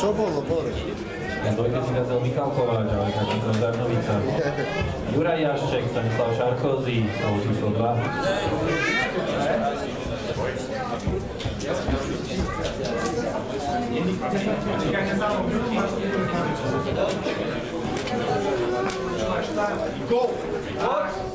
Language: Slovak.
Čo bolo, povedz? Ten dvojke si kazal Michal Kováč, ale každý som Zarnovica. Juraj Jašček, Stanislav Šarkozy, slovo číslo 2. Go! What?